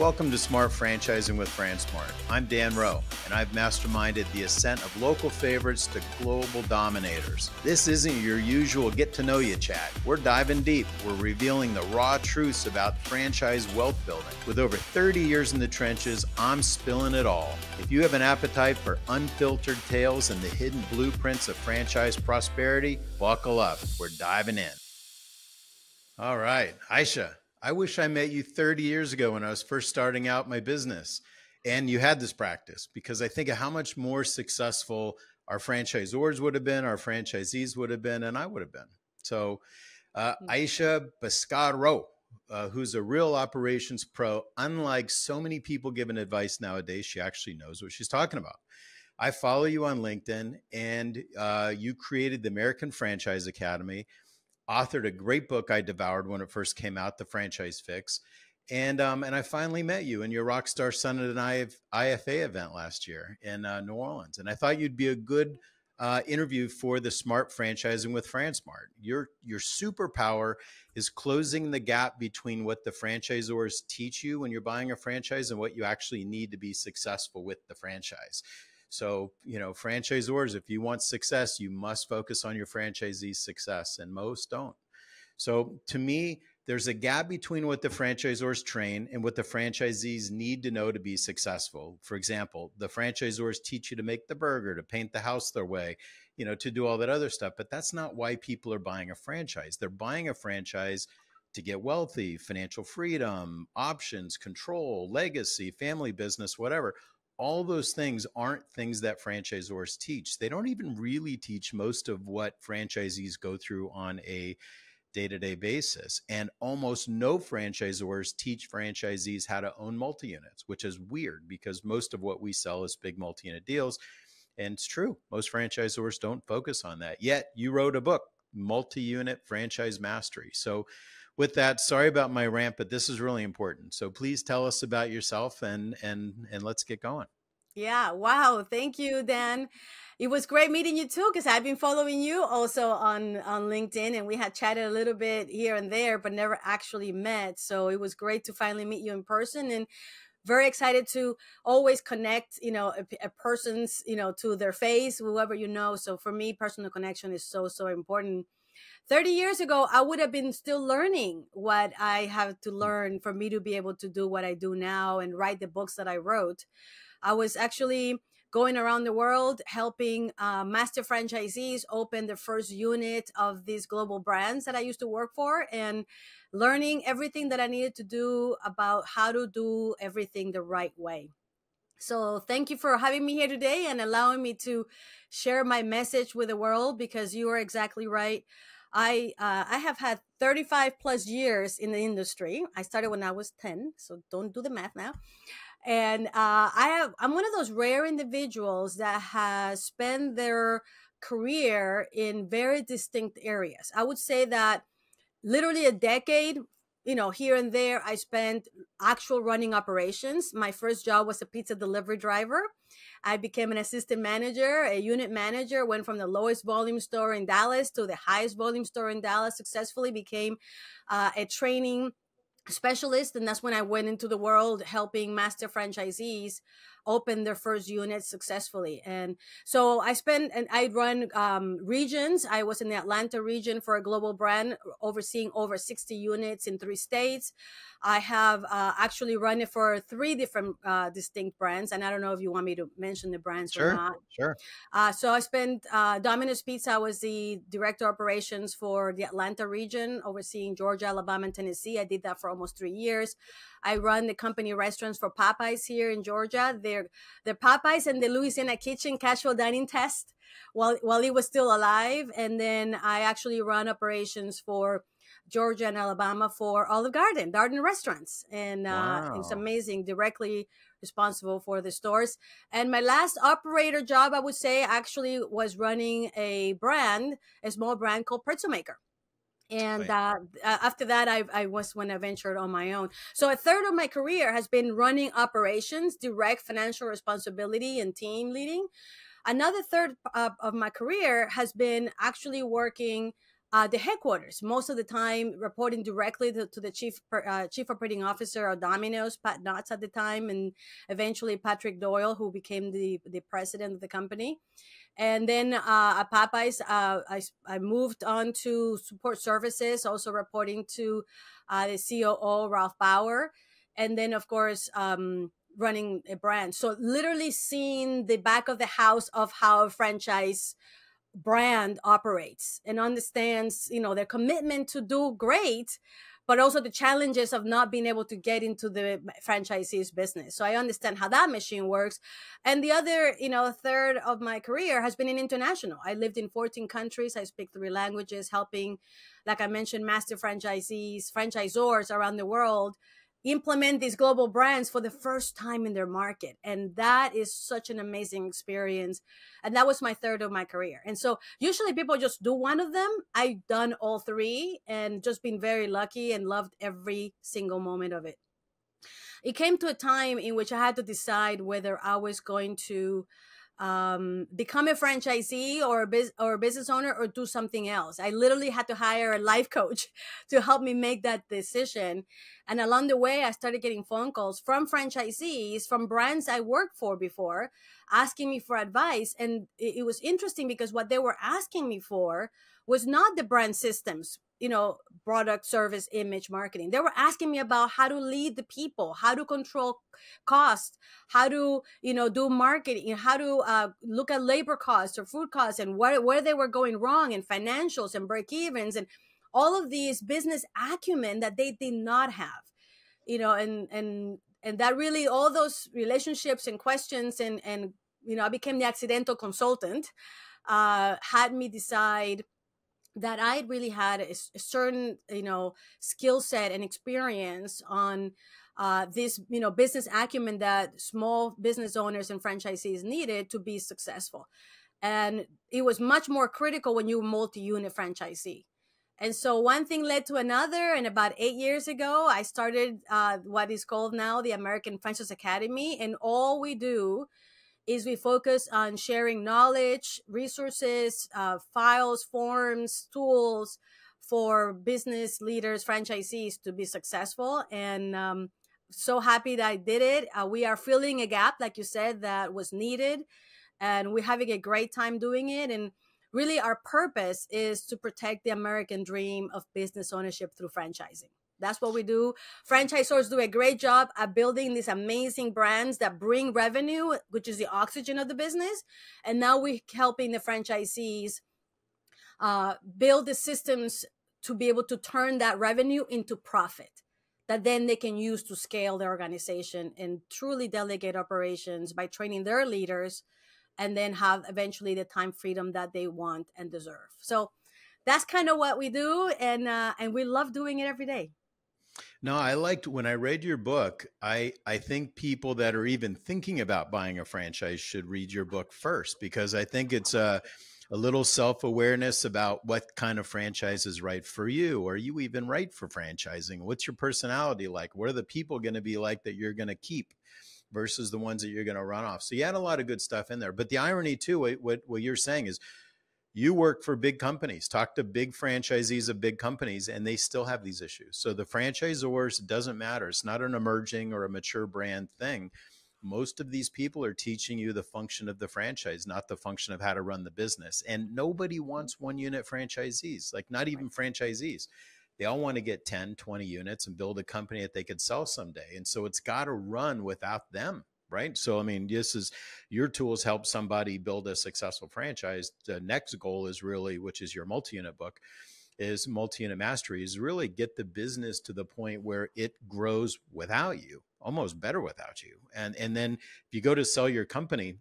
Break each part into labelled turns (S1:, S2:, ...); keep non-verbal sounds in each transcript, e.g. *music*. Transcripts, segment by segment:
S1: Welcome to Smart Franchising with FranSmart. I'm Dan Rowe, and I've masterminded the ascent of local favorites to global dominators. This isn't your usual get to know you chat. We're diving deep. We're revealing the raw truths about franchise wealth building. With over 30 years in the trenches, I'm spilling it all. If you have an appetite for unfiltered tales and the hidden blueprints of franchise prosperity, buckle up. We're diving in. All right, Aicha, I wish I met you 30 years ago when I was first starting out my business and you had this practice because I think of how much more successful our franchisors would have been, our franchisees would have been, and I would have been. So, uh, mm. Aicha Bascaro, uh, who's a real operations pro, unlike so many people giving advice nowadays, she actually knows what she's talking about. I follow you on LinkedIn, and uh, you created the American Franchise Academy authored a great book I devoured when it first came out, The Franchise Fix. And um, and I finally met you in your Rockstar at an IFA event last year in uh, New Orleans. And I thought you'd be a good uh, interview for the Smart Franchising with FranSmart. Your your superpower is closing the gap between what the franchisors teach you when you're buying a franchise and what you actually need to be successful with the franchise. So, you know, franchisors, if you want success, you must focus on your franchisee's success, and most don't. So, to me, there's a gap between what the franchisors train and what the franchisees need to know to be successful. For example, the franchisors teach you to make the burger, to paint the house their way, you know, to do all that other stuff. But that's not why people are buying a franchise. They're buying a franchise to get wealthy, financial freedom, options, control, legacy, family business, whatever all those things aren't things that franchisors teach. They don't even really teach most of what franchisees go through on a day to day basis. And almost no franchisors teach franchisees how to own multi units, which is weird because most of what we sell is big multi unit deals. And it's true, most franchisors don't focus on that. Yet you wrote a book, Multi Unit Franchise Mastery. So with that, sorry about my rant, but this is really important. So please tell us about yourself and and and let's get going.
S2: Yeah, wow. Thank you, Dan. It was great meeting you too, because I've been following you also on on LinkedIn, and we had chatted a little bit here and there, but never actually met. So it was great to finally meet you in person, and very excited to always connect you know a, a, person's you know to their face whoever you know so for me personal connection is so so important 30 years ago, I would have been still learning what I have to mm. learn for me to be able to do what I do now and write the books that I wrote. I was actually going around the world helping uh, master franchisees open the first unit of these global brands that I used to work for and learning everything that I needed to do about how to do everything the right way. So, thank you for having me here today and allowing me to share my message with the world because you are exactly right. I uh, I have had 35 plus years in the industry. I started when I was 10, so don't do the math now. And uh, I have I'm one of those rare individuals that has spent their career in very distinct areas. I would say that literally a decade you know, here and there, I spent actual running operations. My first job was a pizza delivery driver. I became an assistant manager, a unit manager, went from the lowest volume store in Dallas to the highest volume store in Dallas, successfully became uh, a training specialist. And that's when I went into the world helping master franchisees open their first unit successfully. And so I spent and I run um, regions. I was in the Atlanta region for a global brand, overseeing over 60 units in three states. I have uh, actually run it for three different uh, distinct brands, and I don't know if you want me to mention the brands
S1: sure,
S2: or not.
S1: Sure.
S2: Uh, so I spent uh, Domino's Pizza. I was the director operations for the Atlanta region, overseeing Georgia, Alabama, and Tennessee. I did that for almost three years. I run the company restaurants for Popeyes here in Georgia. They're the Popeyes and the Louisiana Kitchen casual dining test while while he was still alive, and then I actually run operations for Georgia and Alabama for Olive Garden, Darden restaurants. And uh, wow. it's amazing, directly responsible for the stores. And my last operator job, I would say, actually was running a brand, a small brand called Pretzel And uh, after that, I, I was when I ventured on my own. So a third of my career has been running operations, direct financial responsibility, and team leading. Another third of my career has been actually working uh, the headquarters. Most of the time, reporting directly to, to the chief uh, chief operating officer of Domino's, Pat Knotts at the time, and eventually Patrick Doyle, who became the the president of the company. And then uh, at Popeyes, uh, I, I moved on to support services, also reporting to uh, the COO, Ralph Bauer. And then, of course, um, running a brand. So literally seeing the back of the house of how a franchise brand operates and understands, you know, their commitment to do great, but also the challenges of not being able to get into the franchisee's business. So I understand how that machine works. And the other, you know, third of my career has been in international. I lived in 14 countries. I speak three languages, helping, like I mentioned, master franchisees, franchisors around the world implement these global brands for the first time in their market. And that is such an amazing experience. And that was my third of my career. And so usually people just do one of them. I've done all three and just been very lucky and loved every single moment of it. It came to a time in which I had to decide whether I was going to um, become a franchisee or a, biz- or a business owner or do something else. I literally had to hire a life coach *laughs* to help me make that decision. And along the way, I started getting phone calls from franchisees, from brands I worked for before, asking me for advice. And it, it was interesting because what they were asking me for was not the brand systems you know product service image marketing. They were asking me about how to lead the people how to control cost how to you know do marketing how to uh, look at labor costs or food costs and where, where they were going wrong in financials and break evens and all of these business acumen that they did not have you know and and and that really all those relationships and questions and and you know i became the accidental consultant uh had me decide that I had really had a, a certain, you know, skill set and experience on uh, this, you know, business acumen that small business owners and franchisees needed to be successful. And it was much more critical when you were multi-unit franchisee. And so one thing led to another. And about eight years ago, I started uh, what is called now the American Franchise Academy. And all we do is we focus on sharing knowledge, resources, uh, files, forms, tools for business leaders, franchisees to be successful. And um, so happy that I did it. Uh, we are filling a gap, like you said, that was needed. And we're having a great time doing it. And really, our purpose is to protect the American dream of business ownership through franchising. That's what we do. Franchisors do a great job at building these amazing brands that bring revenue, which is the oxygen of the business. And now we're helping the franchisees uh, build the systems to be able to turn that revenue into profit that then they can use to scale their organization and truly delegate operations by training their leaders and then have eventually the time freedom that they want and deserve. So that's kind of what we do and uh, and we love doing it every day.
S1: No, I liked when I read your book. I I think people that are even thinking about buying a franchise should read your book first because I think it's a a little self awareness about what kind of franchise is right for you. Are you even right for franchising? What's your personality like? What are the people going to be like that you're going to keep? Versus the ones that you're going to run off. So you had a lot of good stuff in there. But the irony too, what what you're saying is you work for big companies talk to big franchisees of big companies and they still have these issues. So the franchisors doesn't matter. It's not an emerging or a mature brand thing. Most of these people are teaching you the function of the franchise not the function of how to run the business. And nobody wants one unit franchisees like not even franchisees. They all want to get 10 20 units and build a company that they could sell someday. And so it's got to run without them right? So, I mean, this is your tools help somebody build a successful franchise. The next goal is really, which is your multi unit book, is multi unit mastery, is really get the business to the point where it grows without you, almost better without you. And, and then if you go to sell your company,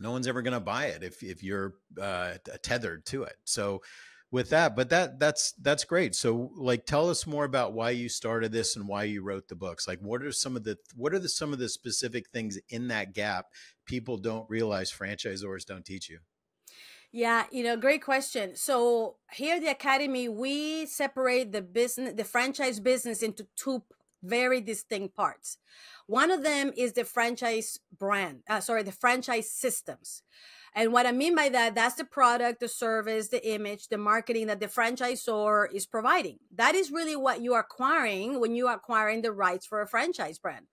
S1: no one's ever going to buy it if, if you're uh, tethered to it. So, with that but that that's that's great so like tell us more about why you started this and why you wrote the books like what are some of the what are the some of the specific things in that gap people don't realize franchisors don't teach you
S2: yeah, you know, great question. So here at the academy, we separate the business, the franchise business into two very distinct parts. One of them is the franchise brand, uh, sorry, the franchise systems. And what I mean by that, that's the product, the service, the image, the marketing that the franchisor is providing. That is really what you are acquiring when you are acquiring the rights for a franchise brand.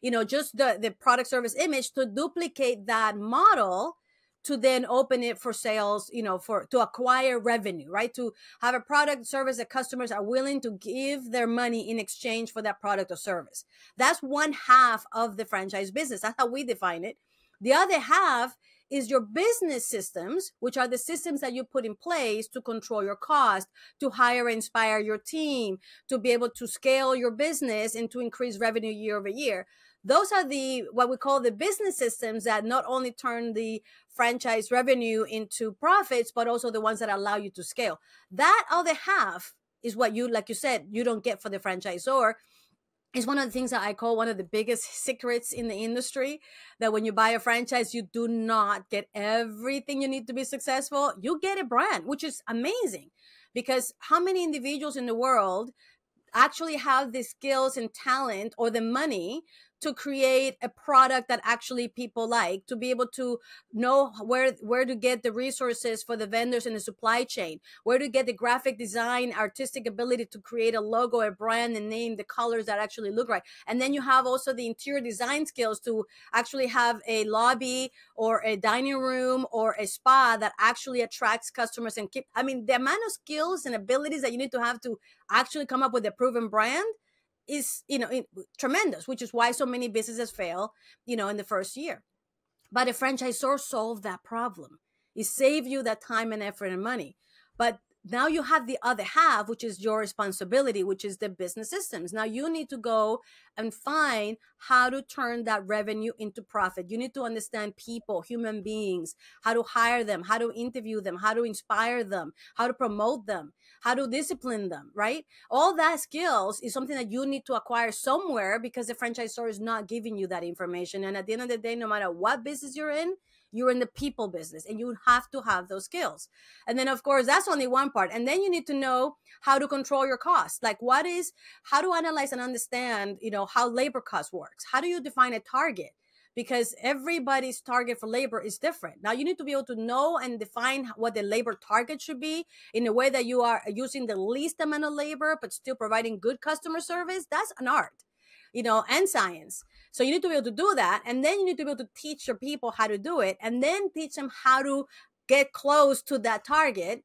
S2: You know, just the, the product service image to duplicate that model to then open it for sales, you know, for to acquire revenue, right? To have a product service that customers are willing to give their money in exchange for that product or service. That's one half of the franchise business. That's how we define it. The other half is your business systems, which are the systems that you put in place to control your cost, to hire and inspire your team, to be able to scale your business and to increase revenue year over year. Those are the what we call the business systems that not only turn the franchise revenue into profits, but also the ones that allow you to scale. That other half is what you, like you said, you don't get for the franchisor is one of the things that I call one of the biggest secrets in the industry that when you buy a franchise, you do not get everything you need to be successful. You get a brand, which is amazing because how many individuals in the world actually have the skills and talent or the money to create a product that actually people like to be able to know where where to get the resources for the vendors in the supply chain where to get the graphic design artistic ability to create a logo a brand and name the colors that actually look right. And then you have also the interior design skills to actually have a lobby or a dining room or a spa that actually attracts customers and keep i mean the amount of skills and abilities that you need to have to actually come up with a proven brand is you know tremendous which is why so many businesses fail you know in the first year. But a franchisor solved that problem. It saved you that time and effort and money. But now you have the other half which is your responsibility which is the business systems. Now you need to go and find how to turn that revenue into profit. You need to understand people human beings how to hire them how to interview them how to inspire them how to promote them how to discipline them right? All that skills is something that you need to acquire somewhere because the franchisor is not giving you that information. And at the end of the day no matter what business you're in you're in the people business and you have to have those skills. And then, of course, that's only one part. And then you need to know how to control your costs. Like, what is, how to analyze and understand, you know, how labor cost works. How do you define a target? Because everybody's target for labor is different. Now, you need to be able to know and define what the labor target should be in a way that you are using the least amount of labor, but still providing good customer service. That's an art you know, and science. So you need to be able to do that. And then you need to be able to teach your people how to do it and then teach them how to get close to that target.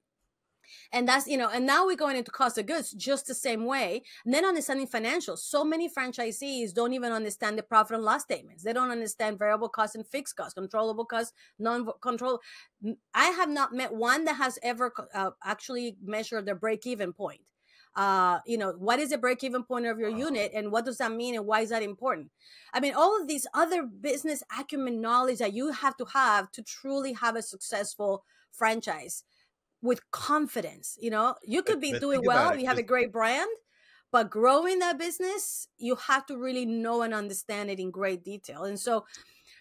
S2: And that's you know and now we're going into cost of goods just the same way and then understanding financials. So many franchisees don't even understand the profit and loss statements. They don't understand variable cost and fixed cost controllable cost non-control i have not met one that has ever uh, actually measured their break-even point uh, you know, what is the break even point of your unit and what does that mean and why is that important? I mean, all of these other business acumen knowledge that you have to have to truly have a successful franchise with confidence. You know, you could be doing well, you have a great brand, but growing that business, you have to really know and understand it in great detail. And so,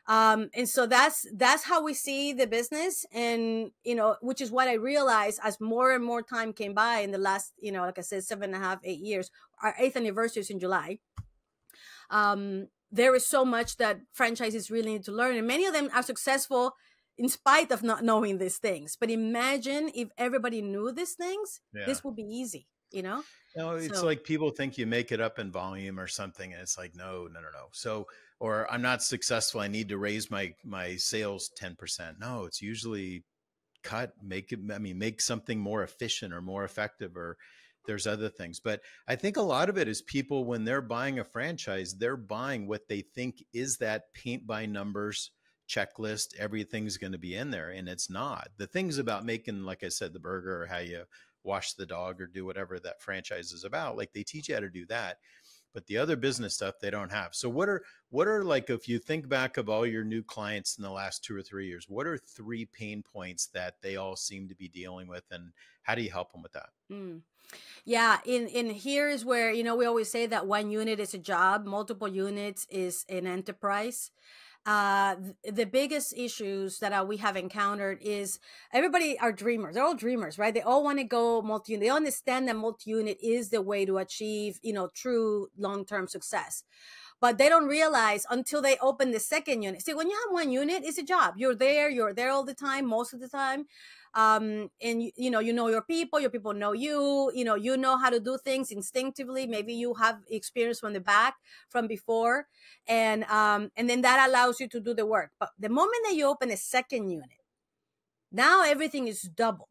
S2: um, and so that's that's how we see the business and you know which is what i realized as more and more time came by in the last you know like i said seven and a half eight years our eighth anniversary is in july um, there is so much that franchises really need to learn and many of them are successful in spite of not knowing these things but imagine if everybody knew these things yeah. this would be easy you know
S1: no it's so, like people think you make it up in volume or something and it's like no no no no so or I'm not successful. I need to raise my my sales 10%. No, it's usually cut, make it, I mean, make something more efficient or more effective or there's other things. But I think a lot of it is people when they're buying a franchise, they're buying what they think is that paint by numbers checklist. Everything's going to be in there, and it's not. The things about making, like I said, the burger or how you wash the dog or do whatever that franchise is about, like they teach you how to do that but the other business stuff they don't have. So what are what are like if you think back of all your new clients in the last 2 or 3 years, what are three pain points that they all seem to be dealing with and how do you help them with that?
S2: Mm. Yeah, in in here is where you know we always say that one unit is a job, multiple units is an enterprise uh, the biggest issues that uh, we have encountered is everybody are dreamers. They're all dreamers, right? They all want to go multi-unit. They understand that multi-unit is the way to achieve, you know, true long-term success. But they don't realize until they open the second unit. See, when you have one unit, it's a job. You're there, you're there all the time, most of the time. Um, and you, you know, you know your people, your people know you, you know, you know how to do things instinctively. Maybe you have experience from the back from before. And um, and then that allows you to do the work. But the moment that you open a second unit, now everything is double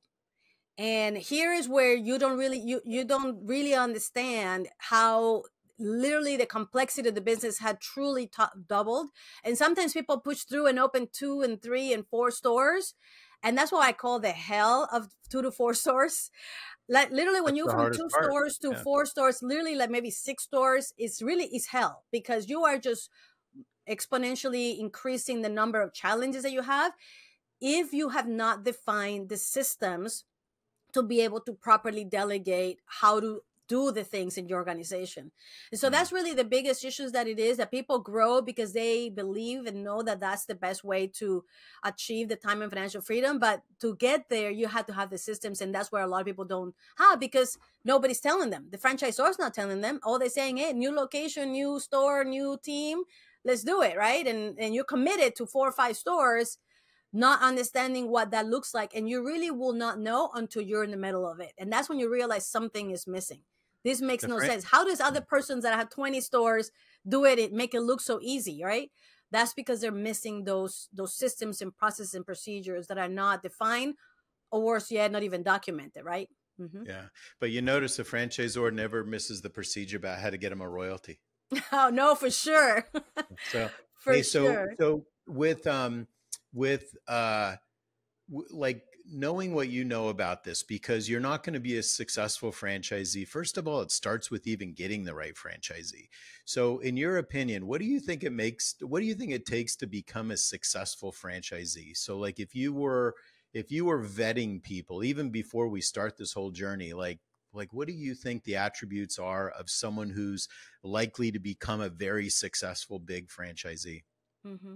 S2: and here is where you don't really you you don't really understand how literally the complexity of the business had truly t- doubled and sometimes people push through and open two and three and four stores and that's what i call the hell of two to four *laughs* stores like literally when you from two part. stores to yeah. four stores literally like maybe six stores it's really is hell because you are just exponentially increasing the number of challenges that you have if you have not defined the systems to be able to properly delegate how to do the things in your organization. And so mm-hmm. that's really the biggest issues that it is that people grow because they believe and know that that's the best way to achieve the time and financial freedom. But to get there, you have to have the systems. And that's where a lot of people don't have because nobody's telling them. The franchisor's not telling them. All they're saying, hey, new location, new store, new team, let's do it, right? And and you're committed to four or five stores not understanding what that looks like. And you really will not know until you're in the middle of it. And that's when you realize something is missing. This makes that's no sense. How does other persons that have 20 stores do it, it make it look so easy, right? That's because they're missing those those systems and processes and procedures that are not defined or worse yet, not even documented, right?
S1: Mm-hmm. Yeah. But you notice the franchisor never misses the procedure about how to get them a royalty. *laughs*
S2: oh no, for sure. *laughs*
S1: so *laughs* for hey, so sure. so with um with uh like knowing what you know about this because you're not going to be a successful franchisee first of all it starts with even getting the right franchisee. So in your opinion what do you think it makes what do you think it takes to become a successful franchisee? So like if you were if you were vetting people even before we start this whole journey like like what do you think the attributes are of someone who's likely to become a very successful big franchisee?
S2: Mm-hmm.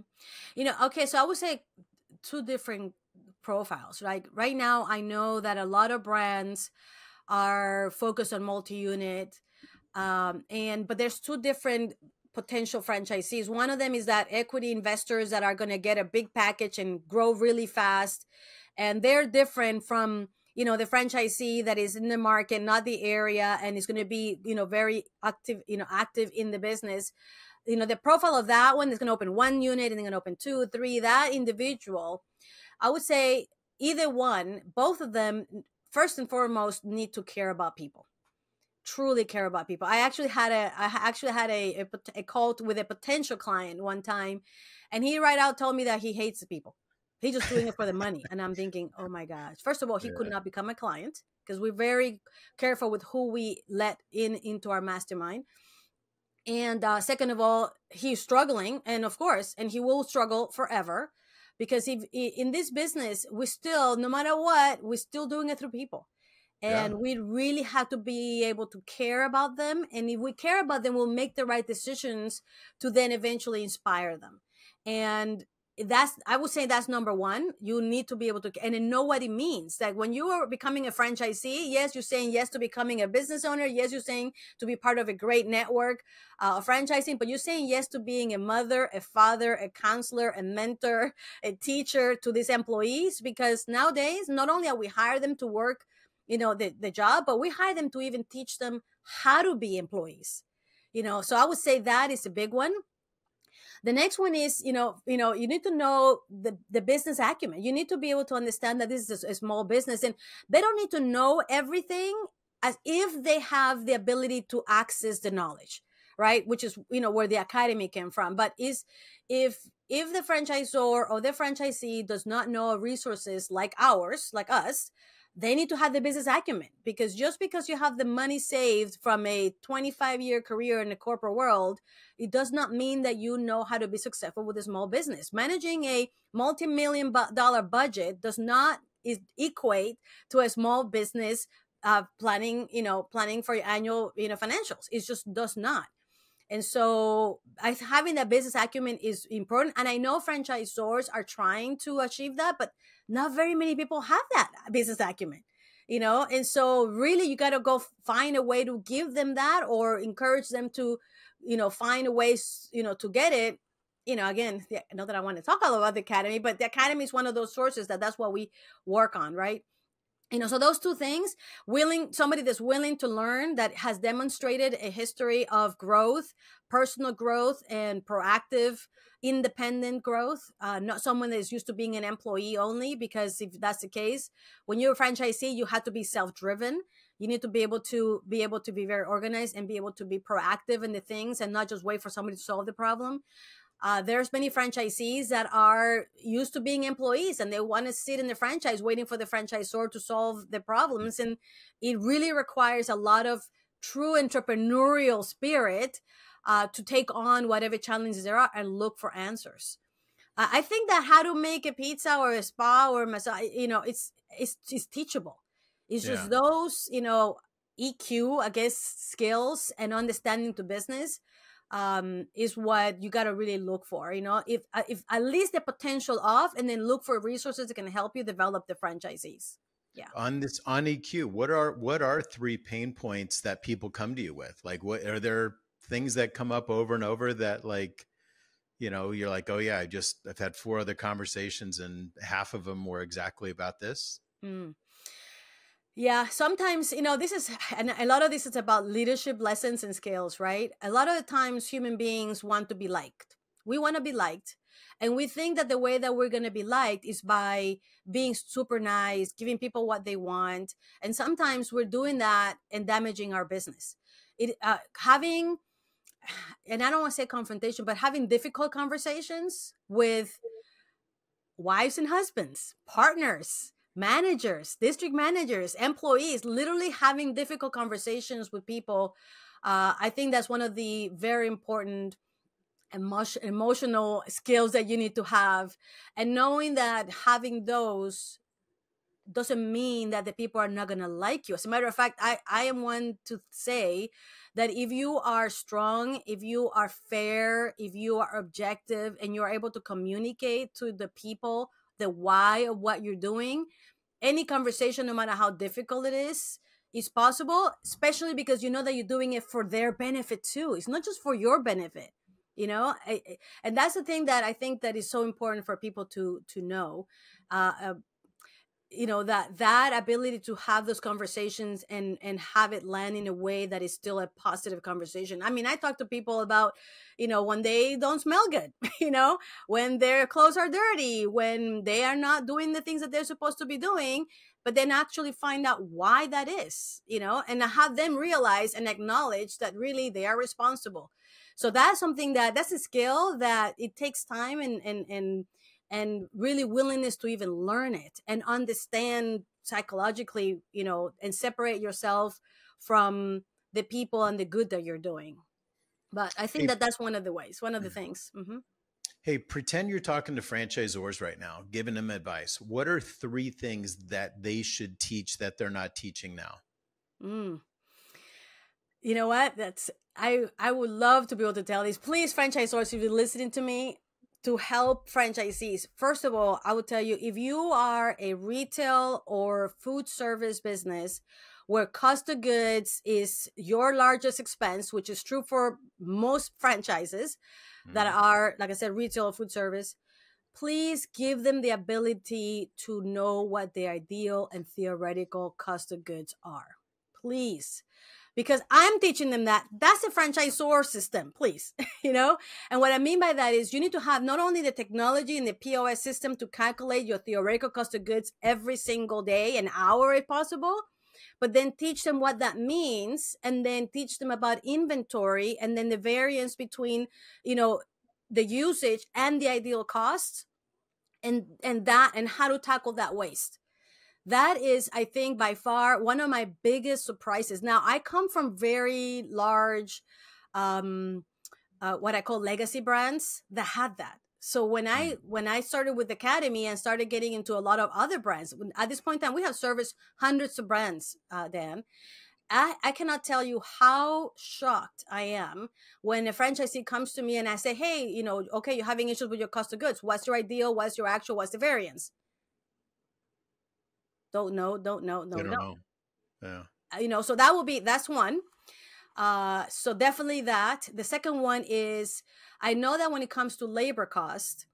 S2: You know, okay, so I would say two different profiles. Like right now, I know that a lot of brands are focused on multi-unit, um, and but there's two different potential franchisees. One of them is that equity investors that are going to get a big package and grow really fast, and they're different from you know the franchisee that is in the market, not the area, and is going to be you know very active, you know active in the business you know the profile of that one is going to open one unit and they're going to open two three that individual i would say either one both of them first and foremost need to care about people. Truly care about people. I actually had a i actually had a, a, a call with a potential client one time and he right out told me that he hates the people. He's just doing it for the money and i'm thinking oh my gosh. First of all he yeah. could not become a client because we're very careful with who we let in into our mastermind. And uh, second of all he's struggling and of course and he will struggle forever because if in this business we still no matter what we're still doing it through people. And yeah. we really have to be able to care about them. And if we care about them we'll make the right decisions to then eventually inspire them. And that's i would say that's number one. You need to be able to and know what it means. Like when you are becoming a franchisee yes you're saying yes to becoming a business owner. Yes you're saying to be part of a great network uh, of franchising but you're saying yes to being a mother a father a counselor a mentor a teacher to these employees because nowadays not only are we hire them to work you know the, the job but we hire them to even teach them how to be employees. You know so i would say that is a big one the next one is, you know, you know, you need to know the, the business acumen. You need to be able to understand that this is a, a small business and they don't need to know everything as if they have the ability to access the knowledge right which is you know where the academy came from but is if if the franchisor or the franchisee does not know resources like ours like us they need to have the business acumen because just because you have the money saved from a 25 year career in the corporate world it does not mean that you know how to be successful with a small business. Managing a multi-million dollar budget does not equate to a small business uh, planning you know planning for your annual you know financials. It just does not. And so I, having that business acumen is important. And i know franchisors are trying to achieve that but not very many people have that business acumen you know? And so really you got to go find a way to give them that or encourage them to you know find a ways you know to get it. You know again not that i want to talk all about the academy but the academy is one of those sources that that's what we work on right you know so those two things willing somebody that's willing to learn that has demonstrated a history of growth personal growth and proactive independent growth uh, not someone that is used to being an employee only because if that's the case when you're a franchisee you have to be self-driven. You need to be able to be able to be very organized and be able to be proactive in the things and not just wait for somebody to solve the problem uh, there's many franchisees that are used to being employees and they want to sit in the franchise waiting for the franchisor to solve the problems and it really requires a lot of true entrepreneurial spirit uh, to take on whatever challenges there are and look for answers. Uh, I think that how to make a pizza or a spa or a massage, you know, it's it's it's teachable. It's yeah. just those, you know, EQ, I guess, skills and understanding to business um, is what you got to really look for. You know, if uh, if at least the potential of, and then look for resources that can help you develop the franchisees. Yeah.
S1: On this on EQ, what are what are three pain points that people come to you with? Like, what are there things that come up over and over that like you know you're like oh yeah i just i've had four other conversations and half of them were exactly about this mm.
S2: Yeah sometimes you know this is and a lot of this is about leadership lessons and skills right? A lot of the times human beings want to be liked. We want to be liked and we think that the way that we're going to be liked is by being super nice giving people what they want and sometimes we're doing that and damaging our business. It uh, having and I don't want to say confrontation, but having difficult conversations with wives and husbands, partners, managers, district managers, employees, literally having difficult conversations with people. Uh, I think that's one of the very important emotion, emotional skills that you need to have. And knowing that having those doesn't mean that the people are not going to like you. As a matter of fact, I, I am one to say that if you are strong, if you are fair, if you are objective and you're able to communicate to the people the why of what you're doing, any conversation, no matter how difficult it is, is possible, especially because you know that you're doing it for their benefit too. It's not just for your benefit you know and that's the thing that i think that is so important for people to to know uh, uh, you know that that ability to have those conversations and and have it land in a way that is still a positive conversation. I mean i talk to people about you know when they don't smell good *laughs* you know when their clothes are dirty when they are not doing the things that they're supposed to be doing but then actually find out why that is you know and have them realize and acknowledge that really they are responsible. So that's something that that's a skill that it takes time and and and and really willingness to even learn it and understand psychologically, you know, and separate yourself from the people and the good that you're doing. But I think hey, that that's one of the ways, one of the mm. things. Mm-hmm.
S1: Hey, pretend you're talking to franchisors right now, giving them advice. What are three things that they should teach that they're not teaching now? Mm.
S2: You know what? That's I I would love to be able to tell these. Please, franchisors, if you're listening to me, to help franchisees. First of all, I would tell you if you are a retail or food service business where cost of goods is your largest expense, which is true for most franchises mm. that are, like I said, retail or food service, please give them the ability to know what the ideal and theoretical cost of goods are. Please because I'm teaching them that that's a franchisor system, please, *laughs* you know? And what I mean by that is you need to have not only the technology and the POS system to calculate your theoretical cost of goods every single day, an hour if possible, but then teach them what that means and then teach them about inventory and then the variance between, you know, the usage and the ideal cost and and that and how to tackle that waste that is i think by far one of my biggest surprises now i come from very large um uh, what i call legacy brands that had that so when i mm. when i started with academy and started getting into a lot of other brands at this point in time we have serviced hundreds of brands uh, dan I, I cannot tell you how shocked I am when a franchisee comes to me and I say, Hey, you know, okay, you're having issues with your cost of goods. What's your ideal? What's your actual? What's the variance? Don't know, don't know, no,
S1: don't
S2: no.
S1: know. Yeah.
S2: Uh, You know, so that will be that's one. Uh, so definitely that. The second one is I know that when it comes to labor cost,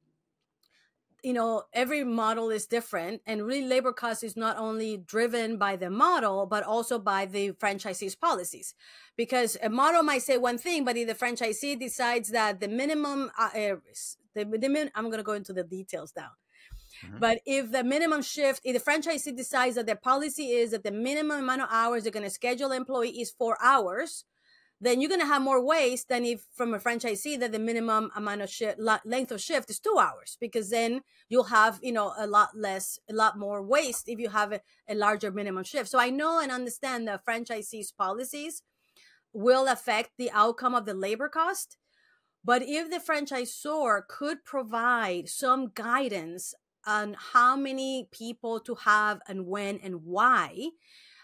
S2: you know, every model is different, and really labor cost is not only driven by the model, but also by the franchisee's policies. Because a model might say one thing, but if the franchisee decides that the minimum, uh, uh, the, the min- I'm going to go into the details now.
S1: Mhm.
S2: But if the minimum shift, if the franchisee decides that their policy is that the minimum amount of hours they're going to schedule an employee is four hours, then you're going to have more waste than if from a franchisee that the minimum amount of shift, length of shift is two hours, because then you'll have you know a lot less, a lot more waste if you have a, a larger minimum shift. So I know and understand that franchisees' policies will affect the outcome of the labor cost. But if the franchisor could provide some guidance on how many people to have and when and why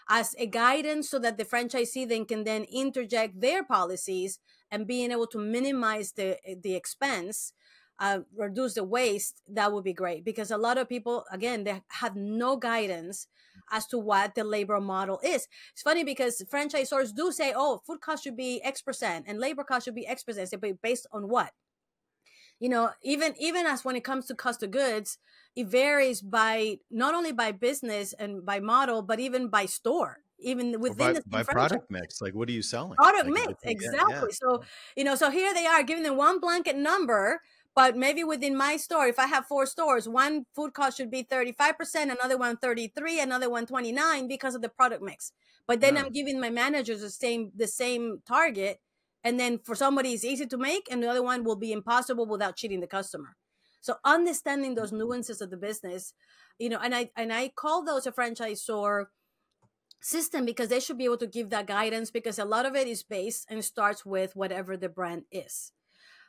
S2: as a guidance so that the franchisee then can then interject their policies and being able to minimize the the expense uh, reduce the waste that would be great because a lot of people again they have no guidance as to what the labor model is. It's funny because franchisors do say oh food cost should be x percent and labor cost should be x percent. But based on what you know even even as when it comes to cost of goods it varies by not only by business and by model but even by store even within
S1: by,
S2: the
S1: by product mix, like what are you selling?
S2: product
S1: Like,
S2: mix
S1: think- yeah,
S2: exactly
S1: yeah.
S2: so you know so here they are giving them one blanket number but maybe within my store if i have four stores one food cost should be 35% another one 33 another one 29 because of the product mix but then
S1: Yeah.
S2: i'm giving my managers the same the same target and then for somebody it's easy to make and the other one will be impossible without cheating the customer. So understanding those nuances of the business you know and i and i call those a franchisor system because they should be able to give that guidance because a lot of it is based and starts with whatever the brand is.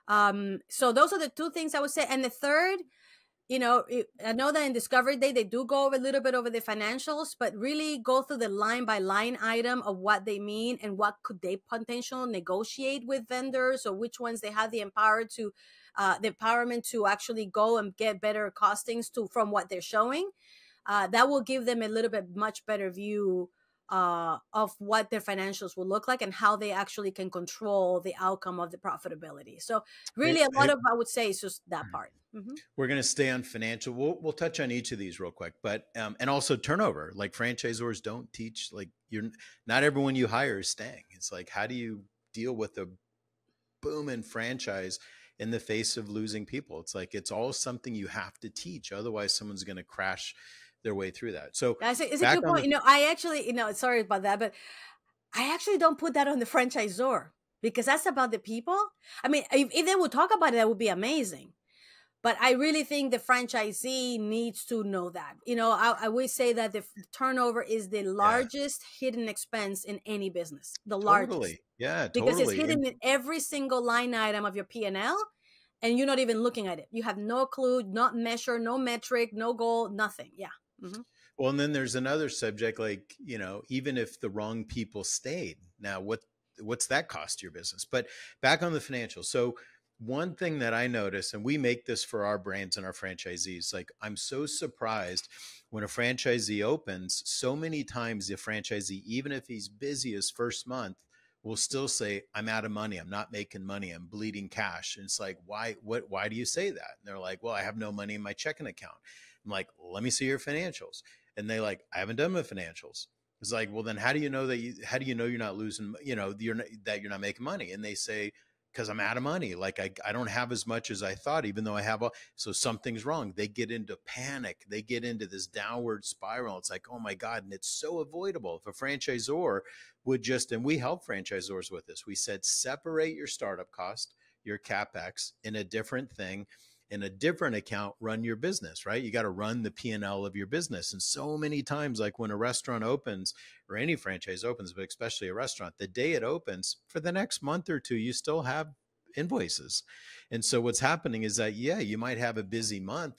S2: Um so those are the two things i would say. And the third you know i know that in discovery day they do go over a little bit over the financials but really go through the line by line item of what they mean and what could they potentially negotiate with vendors or which ones they have the empower to uh, the empowerment to actually go and get better costings to from what they're showing. Uh, that will give them a little bit much better view uh, of what their financials will look like and how they actually can control the outcome of the profitability. So really, a lot of I would say is just that part. Mhm.
S1: We're going to stay on financial. We'll we'll touch on each of these real quick, but um, and also turnover. Like franchisors don't teach. Like you're not everyone you hire is staying. It's like how do you deal with a booming franchise in the face of losing people? It's like it's all something you have to teach. Otherwise, someone's going to crash their way through that. So
S2: That's a, it's a good point.
S1: the-
S2: you know, I actually, you know, sorry about that, but I actually don't put that on the franchisor because that's about the people. I mean, if, if they would talk about it, that would be amazing. But I really think the franchisee needs to know that. You know, I, I would say that the f- turnover is the largest hidden expense in any business. The largest
S1: totally, yeah,
S2: because
S1: totally.
S2: it's hidden in every single line item of your P&L and you're not even looking at it. You have no clue, not measure, no metric, no goal, nothing. Yeah. Mm-hmm.
S1: Well, and then there's another subject like, you know, even if the wrong people stayed, now what what's that cost to your business? But back on the financials. So one thing that I notice, and we make this for our brands and our franchisees, like I'm so surprised when a franchisee opens, so many times the franchisee, even if he's busy his first month, will still say, I'm out of money. I'm not making money. I'm bleeding cash. And it's like, why, what, why do you say that? And they're like, well, I have no money in my checking account. I'm like, let me see your financials. And they like, I haven't done my financials. It's like, well, then how do you know that you, how do you know you're not losing, you know, you're not, that you're not making money? And they say, because I'm out of money. Like I, I don't have as much as I thought, even though I have a, so something's wrong. They get into panic. They get into this downward spiral. It's like, oh my God. And it's so avoidable. If a franchisor would just, and we help franchisors with this, we said, separate your startup cost, your CapEx in a different thing in a different account run your business right? You got to run the p&l of your business and so many times like when a restaurant opens or any franchise opens but especially a restaurant the day it opens for the next month or two you still have invoices. And so what's happening is that yeah you might have a busy month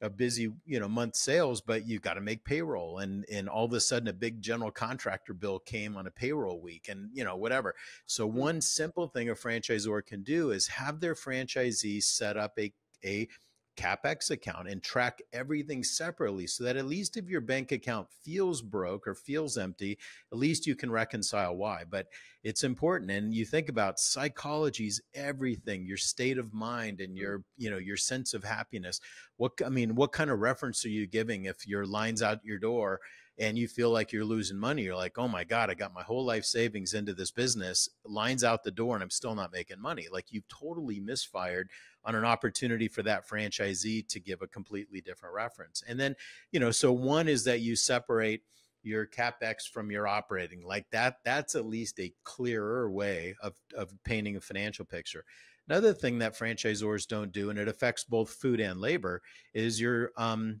S1: a busy you know month sales but you got to make payroll and and all of a sudden a big general contractor bill came on a payroll week and you know whatever. So mm-hmm. one simple thing a franchisor can do is have their franchisees set up a a capex account and track everything separately so that at least if your bank account feels broke or feels empty at least you can reconcile why. But it's important and you think about psychology's everything your state of mind and your you know your sense of happiness. What i mean what kind of reference are you giving if your lines out your door and you feel like you're losing money, you're like, oh my God, I got my whole life savings into this business, lines out the door, and I'm still not making money. Like you've totally misfired on an opportunity for that franchisee to give a completely different reference. And then, you know, so one is that you separate your capex from your operating like that that's at least a clearer way of, of painting a financial picture another thing that franchisors don't do and it affects both food and labor is your um,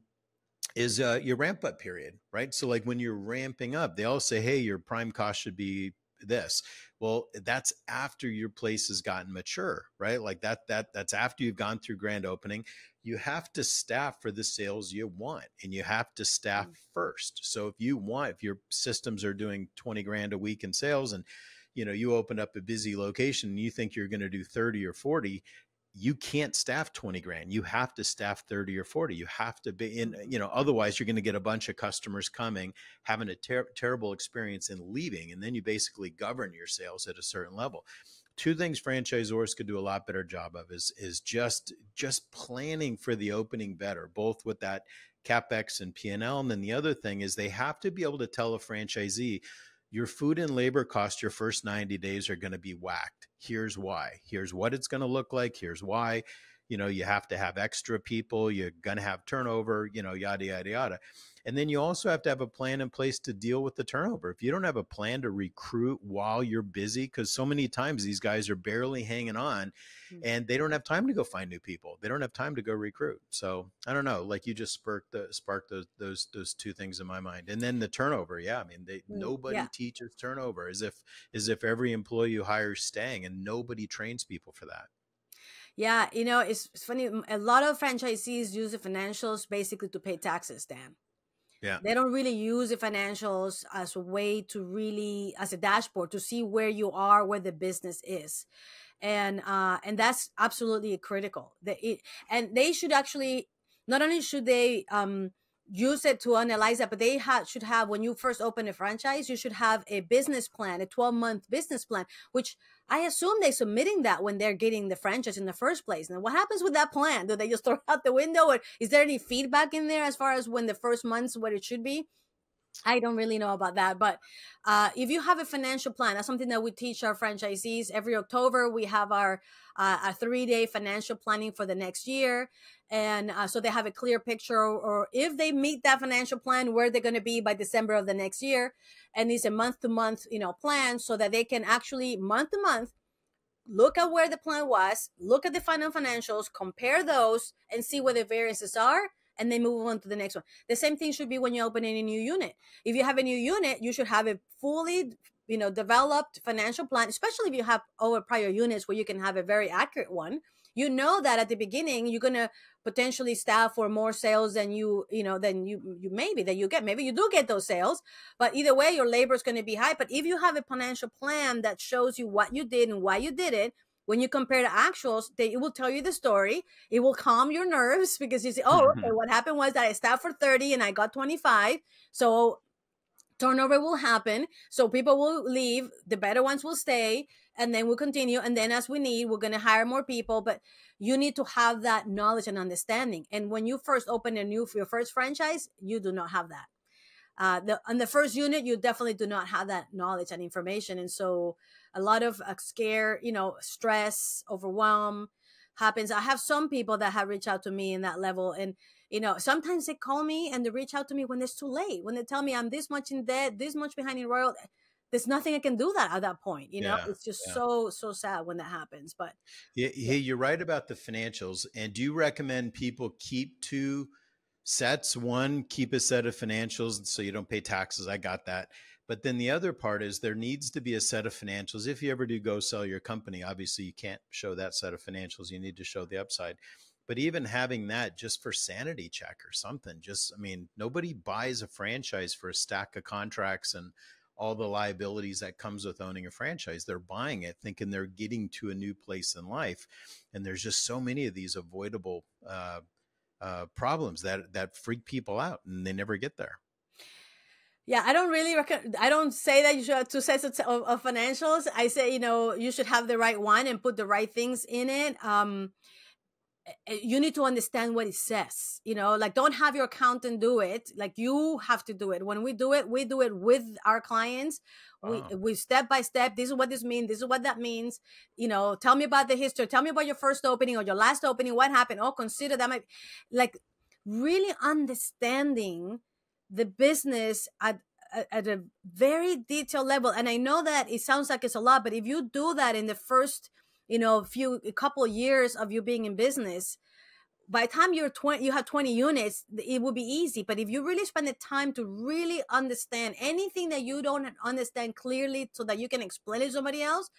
S1: is uh, your ramp up period, right? So like when you're ramping up, they all say, hey, your prime cost should be this. Well, that's after your place has gotten mature, right? Like that that that's after you've gone through grand opening. You have to staff for the sales you want and you have to staff mm. first. So if you want if your systems are doing 20 grand a week in sales and you know you open up a busy location and you think you're going to do 30 or 40 you can't staff 20 grand you have to staff 30 or 40 you have to be in mm-hmm. you know otherwise you're going to get a bunch of customers coming having a ter- terrible experience and leaving and then you basically govern your sales at a certain level. Two things franchisors could do a lot better job of is is just just planning for the opening better both with that capex and p&l and then the other thing is they have to be able to tell a franchisee your food and labor costs your first 90 days are going to be whacked. Here's why. Here's what it's going to look like. Here's why you know you have to have extra people you're going to have turnover you know yada yada yada. And then you also have to have a plan in place to deal with the turnover. If you don't have a plan to recruit while you're busy because so many times these guys are barely hanging on mm-hmm. and they don't have time to go find new people. They don't have time to go recruit. So i don't know like you just sparked the sparked those those those two things in my mind. And then the turnover yeah i mean they mm, nobody yeah. teaches turnover as if as if every employee you hire is staying and nobody trains people for that
S2: yeah, you know, it's, it's funny. A lot of franchisees use the financials basically to pay taxes, Dan.
S1: Yeah.
S2: They don't really use the financials as a way to really, as a dashboard, to see where you are, where the business is. And uh, and that's absolutely critical. They, it, and they should actually not only should they um, use it to analyze that but they ha- should have when you first open a franchise you should have a business plan a 12 month business plan which i assume they're submitting that when they're getting the franchise in the first place. And what happens with that plan? Do they just *laughs* throw out the window or is there any feedback in there as far as when the first month's what it should be I don't really know about that, but uh, if you have a financial plan, that's something that we teach our franchisees every October. We have our uh, a three day financial planning for the next year, and uh, so they have a clear picture, or, if they meet that financial plan, where they're going to be by December of the next year, and it's a month to month, you know, plan, so that they can actually month to month look at where the plan was, look at the final financials, compare those, and see where the variances are and then move on to the next one. The same thing should be when you open any new unit. If you have a new unit, you should have a fully you know developed financial plan especially if you have over prior units where you can have a very accurate one you know that at the beginning you're going to potentially staff for more sales than you you know than you you maybe that you get maybe you do get those sales but either way your labor is going to be high but if you have a financial plan that shows you what you did and why you did it when you compare the actuals, they, it will tell you the story. It will calm your nerves because you say, oh, okay, what happened was that I staffed for 30 and I got 25. So turnover will happen. So people will leave, the better ones will stay, and then we'll continue. And then as we need, we're going to hire more people. But you need to have that knowledge and understanding. And when you first open a new, your first franchise, you do not have that. Uh, the, on the first unit, you definitely do not have that knowledge and information. And so, a lot of uh, scare, you know, stress, overwhelm happens. I have some people that have reached out to me in that level and you know, sometimes they call me and they reach out to me when it's too late. When they tell me I'm this much in debt, this much behind in royal, there's nothing I can do that at that point. You know, yeah, it's just yeah. so so sad when that happens. But
S1: yeah, yeah, you're right about the financials. And do you recommend people keep two sets? One, keep a set of financials so you don't pay taxes. I got that. But then the other part is there needs to be a set of financials. If you ever do go sell your company, obviously you can't show that set of financials. You need to show the upside. But even having that just for sanity check or something, just, I mean, nobody buys a franchise for a stack of contracts and all the liabilities that comes with owning a franchise. They're buying it thinking they're getting to a new place in life. And there's just so many of these avoidable, uh, uh, problems that that freak people out and they never get there
S2: yeah, I don't really recommend. I don't say that you should have two sets of, of, of, financials. I say you know you should have the right one and put the right things in it. Um, you need to understand what it says. You know, like don't have your accountant do it. Like you have to do it. When we do it, we do it with our clients. We we step by step. This is what this means. This is what that means. You know, tell me about the history. Tell me about your first opening or your last opening. What happened? Oh, consider that. Might, like really understanding the business at at a very detailed level. And i know that it sounds like it's a lot but if you do that in the first you know few a couple of years of you being in business by the time you're 20 you have 20 units it will be easy. But if you really spend the time to really understand anything that you don't understand clearly so that you can explain it to somebody else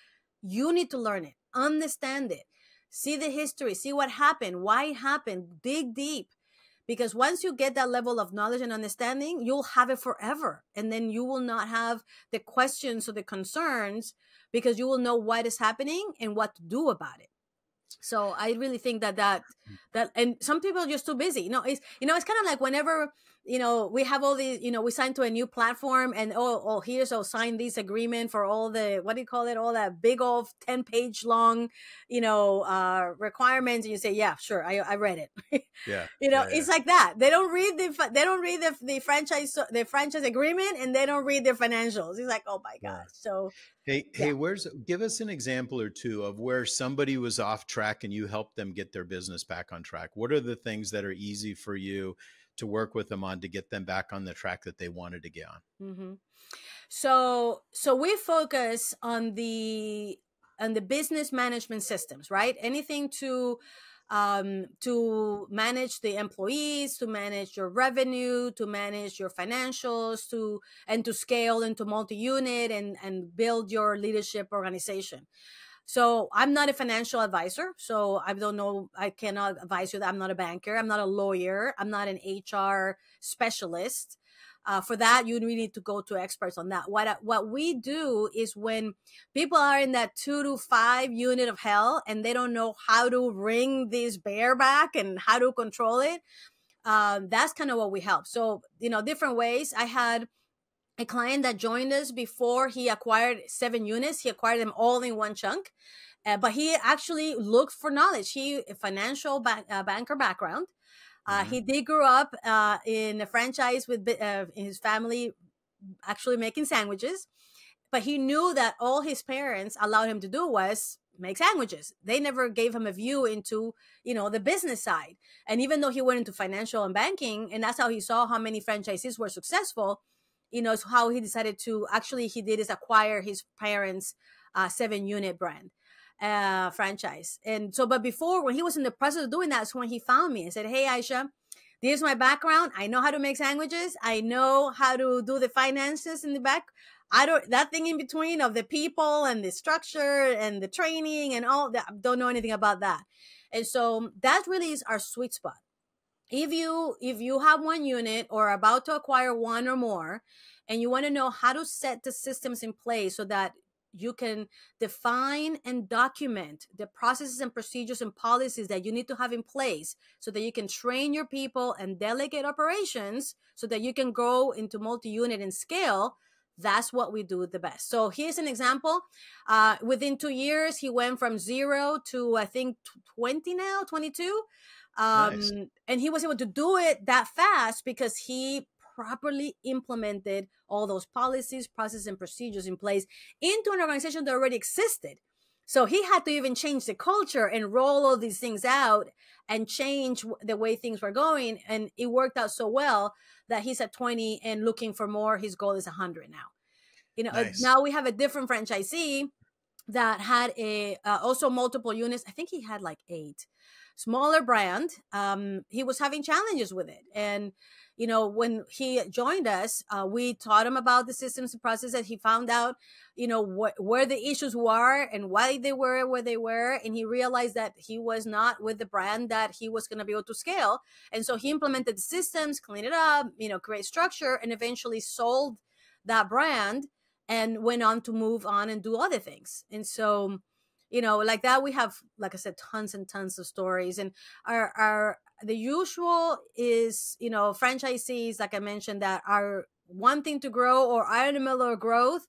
S2: you need to learn it. Understand it. See the history. See what happened. Why it happened. Dig deep because once you get that level of knowledge and understanding you'll have it forever. And then you will not have the questions or the concerns because you will know what is happening and what to do about it. So i really think that that that and some people are just too busy. You know it's you know it's kind of like whenever you know we have all these you know we signed to a new platform and oh oh here's oh sign this agreement for all the what do you call it all that big old 10 page long you know uh requirements and you say yeah sure i i read
S1: it *laughs* yeah
S2: you know
S1: yeah, yeah.
S2: it's like that they don't read the they don't read the, the franchise the franchise agreement and they don't read their financials it's like oh my gosh yeah. so
S1: Hey, yeah. hey, where's give us an example or two of where somebody was off track and you helped them get their business back on track. What are the things that are easy for you to work with them on to get them back on the track that they wanted to get on?
S2: Mm-hmm. So, so we focus on the on the business management systems, right? Anything to um, to manage the employees, to manage your revenue, to manage your financials, to and to scale into multi-unit and and build your leadership organization. So I'm not a financial advisor. So I don't know. I cannot advise you that I'm not a banker. I'm not a lawyer. I'm not an HR specialist. Uh, for that, you really need to go to experts on that. What what we do is when people are in that two to five unit of hell and they don't know how to ring this bear back and how to control it, um, that's kind of what we help. So you know, different ways. I had a client that joined us before he acquired seven units. He acquired them all in one chunk. Uh, but he actually looked for knowledge. He a financial ba- uh, banker background. Uh, mm-hmm. He did grow up uh, in a franchise with uh, his family, actually making sandwiches. But he knew that all his parents allowed him to do was make sandwiches. They never gave him a view into, you know, the business side. And even though he went into financial and banking, and that's how he saw how many franchises were successful, you know, how he decided to actually he did is acquire his parents' uh, seven unit brand uh, franchise. And so, but before when he was in the process of doing that, that's when he found me and said, "Hey, Aicha." This is my background. I know how to make sandwiches. I know how to do the finances in the back. I don't that thing in between of the people and the structure and the training and all that. Don't know anything about that. And so that really is our sweet spot if you if you have one unit or about to acquire one or more and you want to know how to set the systems in place so that you can define and document the processes and procedures and policies that you need to have in place so that you can train your people and delegate operations so that you can grow into multi-unit and scale that's what we do the best. So here's an example. Uh, within two years he went from zero to i think 20 now 22 um, nice. And he was able to do it that fast because he properly implemented all those policies, processes, and procedures in place into an organization that already existed. So he had to even change the culture and roll all these things out and change the way things were going. And it worked out so well that he's at 20 and looking for more. His goal is 100 now. You know, nice. now we have a different franchisee that had a uh, also multiple units. I think he had like eight smaller brand. Um, he was having challenges with it. And, you know, when he joined us, uh, we taught him about the systems and processes. That he found out, you know, wh- where the issues were and why they were where they were. And he realized that he was not with the brand that he was going to be able to scale. And so he implemented the systems, cleaned it up, you know, create structure, and eventually sold that brand and went on to move on and do other things. And so, you know like that we have like i said tons and tons of stories and our our the usual is you know franchisees like i mentioned that are wanting to grow or are in the middle of growth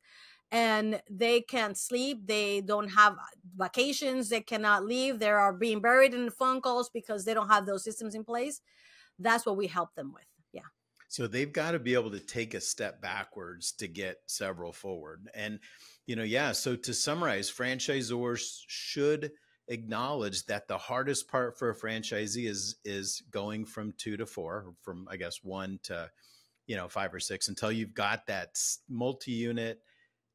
S2: and they can't sleep they don't have vacations they cannot leave they are being buried in phone calls because they don't have those systems in place. That's what we help them with yeah.
S1: So they've got to be able to take a step backwards to get several forward and you know yeah so to summarize franchisors should acknowledge that the hardest part for a franchisee is is going from two to four, from I guess one to you know five or six, until you've got that multi-unit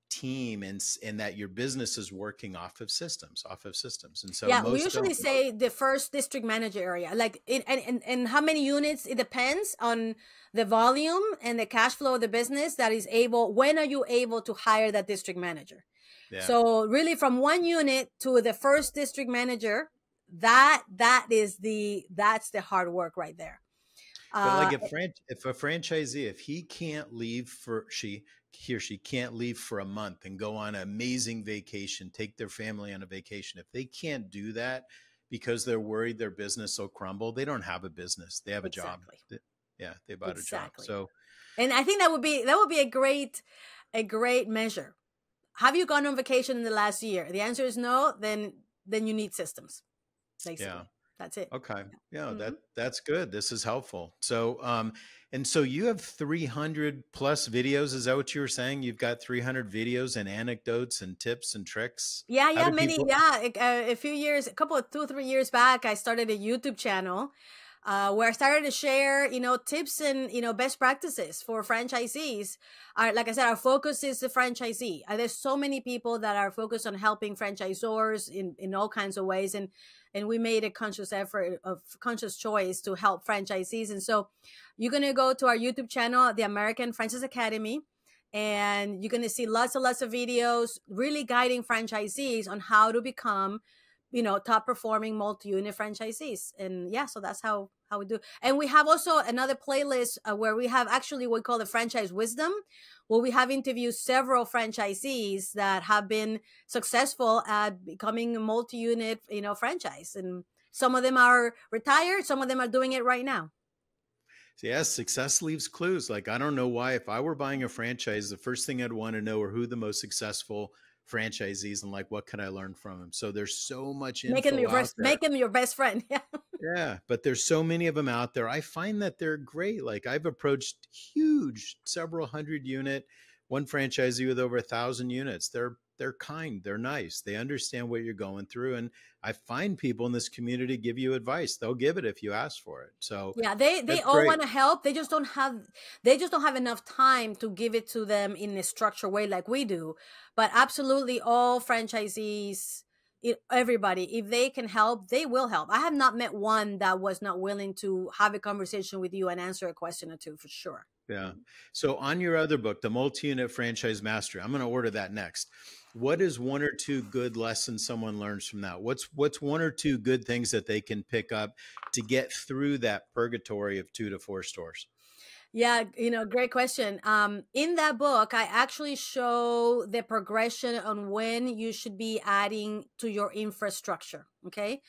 S1: team and and that your business is working off of systems off of systems and so
S2: yeah we usually say the first district manager area like in and, and and how many units it depends on the volume and the cash flow of the business that is able when are you able to hire that district manager so really from one unit to the first district manager, that that is the that's the hard work right there.
S1: But like if, uh, fran- if a franchisee, if he can't leave for she he or she can't leave for a month and go on an amazing vacation, take their family on a vacation, if they can't do that because they're worried their business will crumble, they don't have a business. They have a exactly. job. yeah, they bought exactly. a job. So
S2: and I think that would be that would be a great a great measure have you gone on vacation in the last year? The answer is no. Then then you need systems. Basically. Yeah. That's it.
S1: Okay. Yeah, mm-hmm. that that's good. This is helpful. So um and so you have 300 plus videos. Is that what you were saying? You've got 300 videos and anecdotes and tips and tricks.
S2: Yeah, yeah, many. Yeah, a, a few years, a couple of two, three years back, I started a YouTube channel uh, where I started to share, you know, tips and you know best practices for franchisees. Our, like I said, our focus is the franchisee. Uh, there's so many people that are focused on helping franchisors in in all kinds of ways, and and we made a conscious effort of conscious choice to help franchisees. And so, you're gonna go to our YouTube channel, the American Franchise Academy. And you're going to see lots and lots of videos really guiding franchisees on how to become you know top performing multi-unit franchisees. And yeah so that's how how we do. And we have also another playlist uh, where we have actually what we call the franchise wisdom where we have interviewed several franchisees that have been successful at becoming a multi-unit you know franchise. And some of them are retired some of them are doing it right now.
S1: Yes, success leaves clues. Like I don't know why if I were buying a franchise, the first thing I'd want to know are who the most successful franchisees and like what can I learn from them. So there's so much
S2: make him your best, make him your best friend. *laughs* Yeah.
S1: yeah, but there's so many of them out there. I find that they're great. Like I've approached huge, several hundred unit, one franchisee with over a thousand units. They're they're kind, they're nice, they understand what you're going through, and I find people in this community give you advice. They'll give it if you ask for it. So
S2: yeah, they they all want to help. They just don't have they just don't have enough time to give it to them in a structured way like we do. But absolutely, all franchisees everybody if they can help they will help i have not met one that was not willing to have a conversation with you and answer a question or two for sure
S1: yeah so on your other book the multi-unit franchise mastery i'm going to order that next what is one or two good lessons someone learns from that? What's what's one or two good things that they can pick up to get through that purgatory of two to four stores
S2: yeah, you know, great question. Um, in that book, I actually show the progression on when you should be adding to your infrastructure. Okay.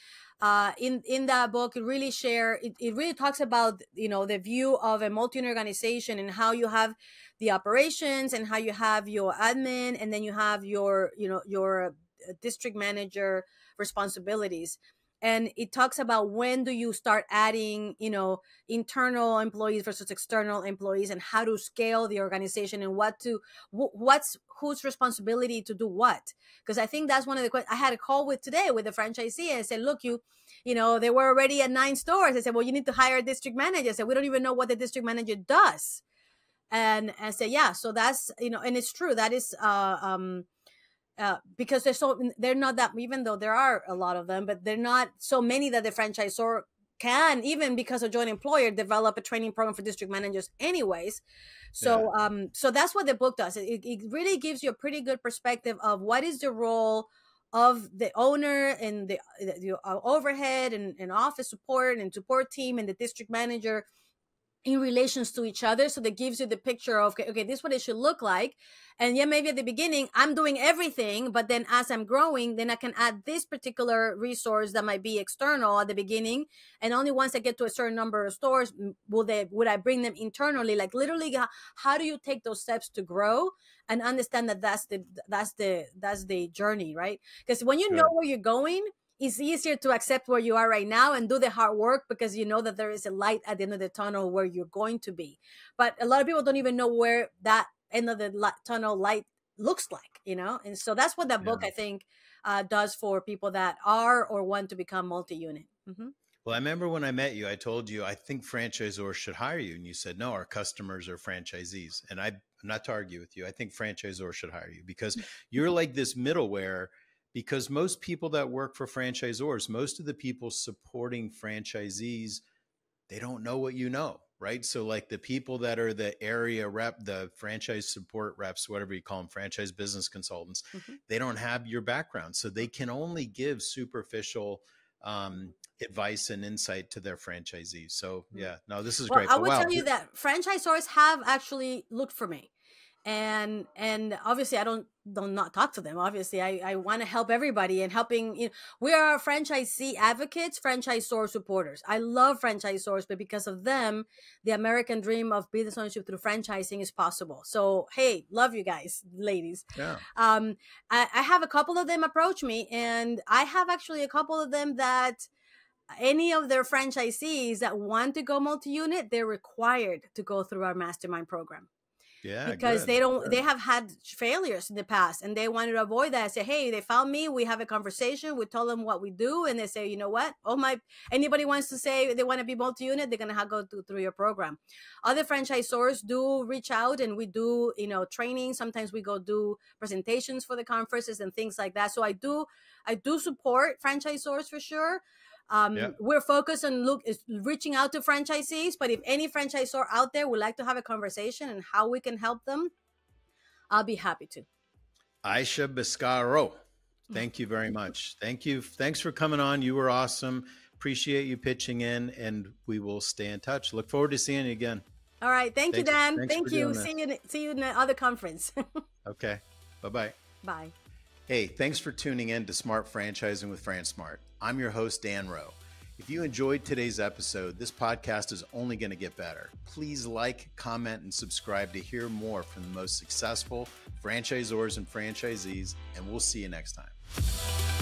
S2: Uh, in in that book, it really share it, it really talks about you know the view of a multi organization and how you have the operations and how you have your admin and then you have your you know your uh, district manager responsibilities and it talks about when do you start adding you know internal employees versus external employees and how to scale the organization and what to what's whose responsibility to do what. Because i think that's one of the questions i had a call with today with the franchisee i said look you you know they were already at nine stores. I said well you need to hire a district manager. I said we don't even know what the district manager does. And i said yeah so that's you know and it's true that is uh um uh, because they're so they're not that even though there are a lot of them, but they're not so many that the franchisor can even because of joint employer develop a training program for district managers anyways so yeah. um so that's what the book does it, it really gives you a pretty good perspective of what is the role of the owner and the, the uh, overhead and, and office support and support team and the district manager in relations to each other so that gives you the picture of okay, okay this is what it should look like. And yeah maybe at the beginning i'm doing everything but then as i'm growing then i can add this particular resource that might be external at the beginning. And only once i get to a certain number of stores will they would i bring them internally? Like literally how do you take those steps to grow and understand that that's the that's the that's the journey right? Because when you know where you're going it's easier to accept where you are right now and do the hard work because you know that there is a light at the end of the tunnel where you're going to be. But a lot of people don't even know where that end of the light, tunnel light looks like, you know? And so that's what that book, I think, uh, does for people that are or want to become multi unit. Mm-hmm.
S1: Well, I remember when I met you, I told you I think franchisors should hire you, and you said no, our customers are franchisees. And I, am not to argue with you. I think franchisors should hire you because mm. you're like this middleware because most people that work for franchisors, most of the people supporting franchisees, they don't know what you know, right? So, like the people that are the area rep, the franchise support reps, whatever you call them, franchise business consultants, mm-hmm. they don't have your background. So, they can only give superficial um, advice and insight to their franchisees. So, mm-hmm. yeah, no, this is
S2: well,
S1: great.
S2: I would wow. tell you that franchisors have actually looked for me and and obviously i don't don't not talk to them. Obviously i i want to help everybody and helping you know we are franchisee advocates franchise franchisor supporters. I love franchise franchisors but because of them the american dream of business ownership through franchising is possible. So hey love you guys ladies. Yeah. Um i, I have a couple of them approach me and i have actually a couple of them that any of their franchisees that want to go multi-unit they're required to go through our mastermind program
S1: yeah,
S2: because good. they don't good. they have had failures in the past and they wanted to avoid that. I say, hey, they found me, we have a conversation, we tell them what we do, and they say, you know what? Oh my anybody wants to say they want to be multi-unit, they're gonna have to go through, through your program. Other franchisors do reach out and we do, you know, training. Sometimes we go do presentations for the conferences and things like that. So I do I do support franchisors for sure. Um, yeah. We're focused on look is reaching out to franchisees, but if any franchisor out there would like to have a conversation and how we can help them, I'll be happy to.
S1: Aicha Bascaro, thank you very much. Thank you. Thanks for coming on. You were awesome. Appreciate you pitching in, and we will stay in touch. Look forward to seeing you again.
S2: All right. Thank thanks, you, Dan. Thank you. See you. See you in the other conference. *laughs*
S1: okay. Bye-bye.
S2: Bye.
S1: Hey, thanks for tuning in to Smart Franchising with FranSmart. I'm your host, Dan Rowe. If you enjoyed today's episode, this podcast is only going to get better. Please like, comment, and subscribe to hear more from the most successful franchisors and franchisees, and we'll see you next time.